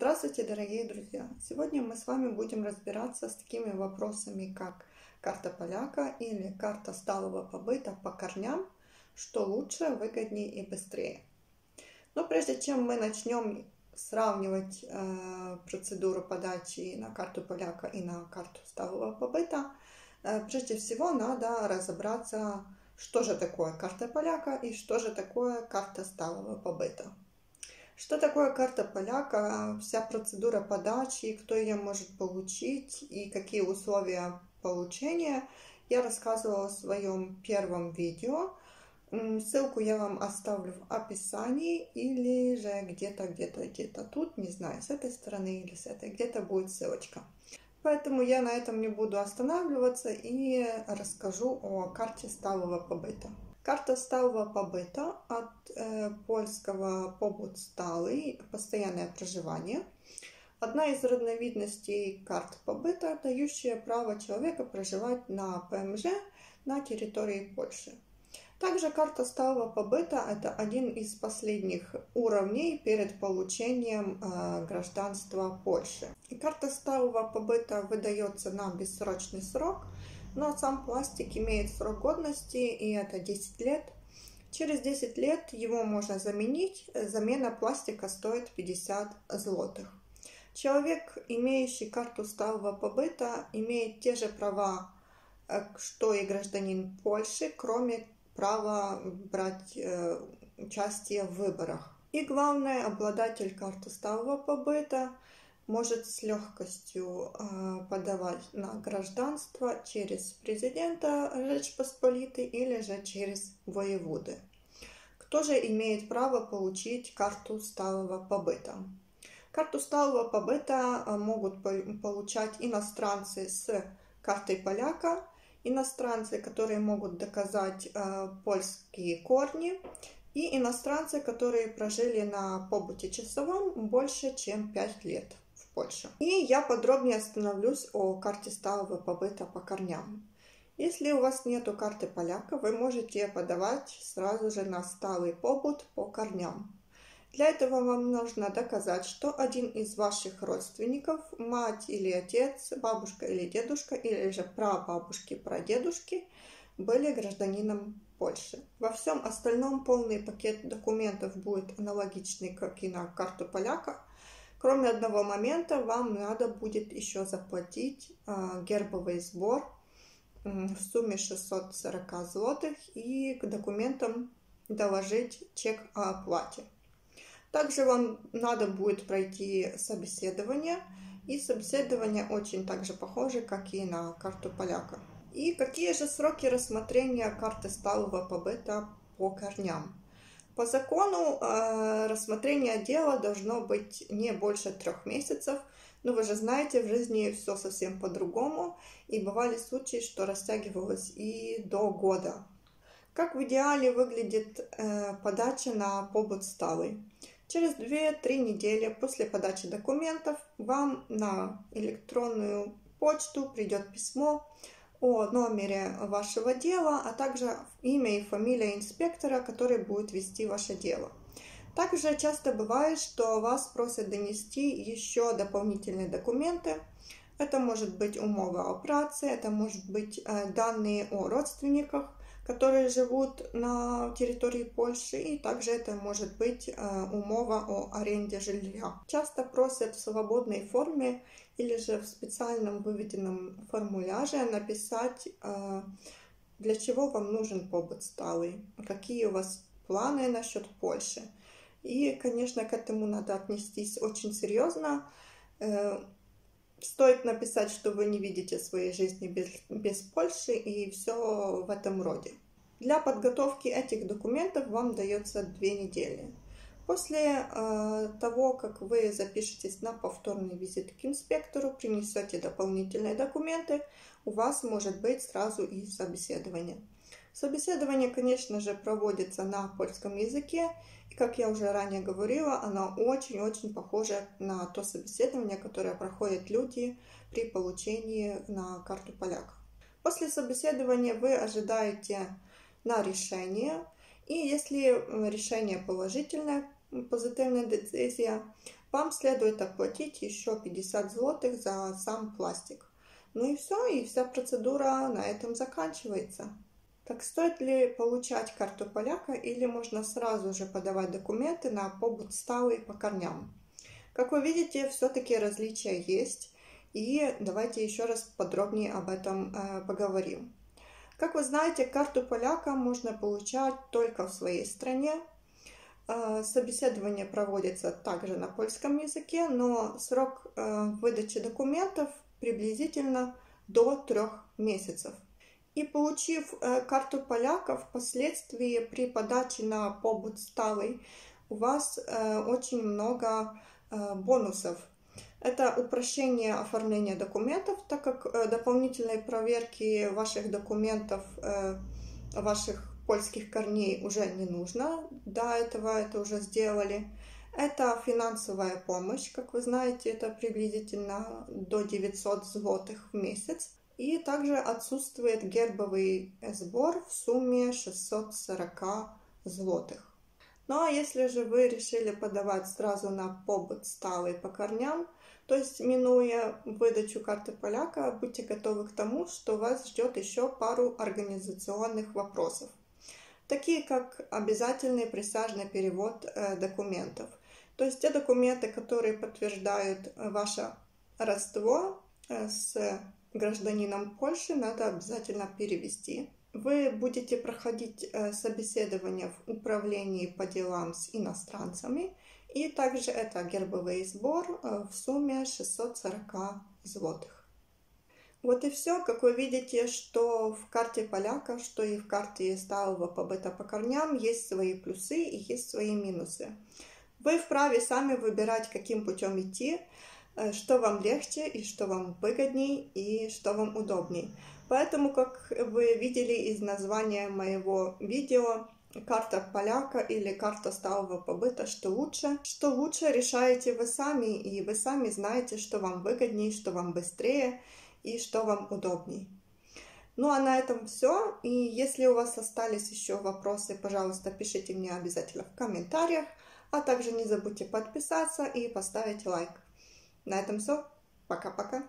Здравствуйте, дорогие друзья! Сегодня мы с вами будем разбираться с такими вопросами, как карта поляка или карта сталого побыта по корням, что лучше, выгоднее и быстрее. Но прежде чем мы начнем сравнивать э, процедуру подачи на карту поляка и на карту сталого побыта, э, прежде всего надо разобраться, что же такое карта поляка и что же такое карта сталого побыта. Что такое карта поляка, вся процедура подачи, кто ее может получить и какие условия получения, я рассказывала в своем первом видео. Ссылку я вам оставлю в описании или же где-то, где-то, где-то тут, не знаю, с этой стороны или с этой, где-то будет ссылочка. Поэтому я на этом не буду останавливаться и расскажу о карте сталого побыта. Карта сталого побыта от э, польского побут сталый, постоянное проживание. Одна из разновидностей карт побыта, дающая право человека проживать на ПМЖ на территории Польши. Также карта сталого побыта – это один из последних уровней перед получением э, гражданства Польши. И карта сталого побыта выдается на бессрочный срок – но сам пластик имеет срок годности, и это 10 лет. Через 10 лет его можно заменить. Замена пластика стоит 50 злотых. Человек, имеющий карту сталого побыта, имеет те же права, э, что и гражданин Польши, кроме права брать э, участие в выборах. И главное, обладатель карты сталого побыта – может с легкостью а, подавать на гражданство через президента Речь Посполитой или же через воеводы. Кто же имеет право получить карту сталого побыта? Карту сталого побыта а, могут получать иностранцы с картой поляка, иностранцы, которые могут доказать а, польские корни, и иностранцы, которые прожили на побуте часовом больше, чем 5 лет. Польша. И я подробнее остановлюсь о карте сталого побыта по корням. Если у вас нету карты поляка, вы можете подавать сразу же на сталый побыт по корням. Для этого вам нужно доказать, что один из ваших родственников, мать или отец, бабушка или дедушка, или же прабабушки, прадедушки, были гражданином Польши. Во всем остальном полный пакет документов будет аналогичный, как и на карту поляка, Кроме одного момента, вам надо будет еще заплатить э, гербовый сбор в сумме 640 злотых и к документам доложить чек о оплате. Также вам надо будет пройти собеседование, и собеседование очень также похоже, как и на карту поляка. И какие же сроки рассмотрения карты сталого побыта по корням? По закону э, рассмотрение дела должно быть не больше трех месяцев, но вы же знаете, в жизни все совсем по-другому, и бывали случаи, что растягивалось и до года. Как в идеале выглядит э, подача на побыт сталый? Через 2-3 недели после подачи документов вам на электронную почту придет письмо о номере вашего дела, а также имя и фамилия инспектора, который будет вести ваше дело. Также часто бывает, что вас просят донести еще дополнительные документы. Это может быть умова о праце, это может быть э, данные о родственниках, которые живут на территории Польши, и также это может быть э, умова о аренде жилья. Часто просят в свободной форме или же в специальном выведенном формуляже написать, э, для чего вам нужен побыт сталый, какие у вас планы насчет Польши. И, конечно, к этому надо отнестись очень серьезно. Стоит написать, что вы не видите своей жизни без, без Польши и все в этом роде. Для подготовки этих документов вам дается две недели. После э, того, как вы запишетесь на повторный визит к инспектору, принесете дополнительные документы, у вас может быть сразу и собеседование. Собеседование, конечно же, проводится на польском языке, и, как я уже ранее говорила, оно очень-очень похоже на то собеседование, которое проходят люди при получении на карту поляка. После собеседования вы ожидаете на решение, и если решение положительное, позитивна децизія, вам следует оплатить еще 50 злотых за сам пластик. Ну и все, и вся процедура на этом заканчивается. Так стоит ли получать карту поляка или можно сразу же подавать документы на побут сталый по корням? Как вы видите, все-таки различия есть, и давайте еще раз подробнее об этом э, поговорим. Как вы знаете, карту поляка можно получать только в своей стране. Э, собеседование проводится также на польском языке, но срок э, выдачи документов приблизительно до трех месяцев. И получив э, карту поляка, впоследствии при подаче на побут сталый у вас э, очень много э, бонусов. Это упрощение оформления документов, так как дополнительной проверки ваших документов, ваших польских корней уже не нужно. До этого это уже сделали. Это финансовая помощь, как вы знаете, это приблизительно до 900 злотых в месяц. И также отсутствует гербовый сбор в сумме 640 злотых. Ну а если же вы решили подавать сразу на побыт сталый по корням, то есть минуя выдачу карты поляка, будьте готовы к тому, что вас ждет еще пару организационных вопросов, такие как обязательный присяжный перевод э, документов, то есть те документы, которые подтверждают ваше родство э, с гражданином Польши надо обязательно перевести. Вы будете проходить э, собеседование в управлении по делам с иностранцами, и также это гербовый сбор э, в сумме 640 злотых. Вот и все. Как вы видите, что в карте поляка, что и в карте сталого побыта по корням есть свои плюсы и есть свои минусы. Вы вправе сами выбирать, каким путем идти. Э, что вам легче и что вам выгодней и что вам удобней. Поэтому, как вы видели из названия моего видео, карта поляка или карта сталого побыта, что лучше. Что лучше решаете вы сами, и вы сами знаете, что вам выгоднее, что вам быстрее и что вам удобней. Ну а на этом все. И если у вас остались еще вопросы, пожалуйста, пишите мне обязательно в комментариях. А также не забудьте подписаться и поставить лайк. На этом все. Пока-пока.